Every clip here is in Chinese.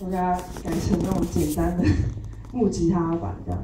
我给它改成那种简单的 木吉他版这样。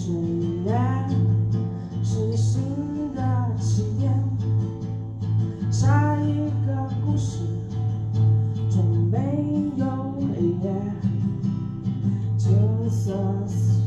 誓言是新的起点，下一个故事中没有黑夜，景色色。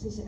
谢谢。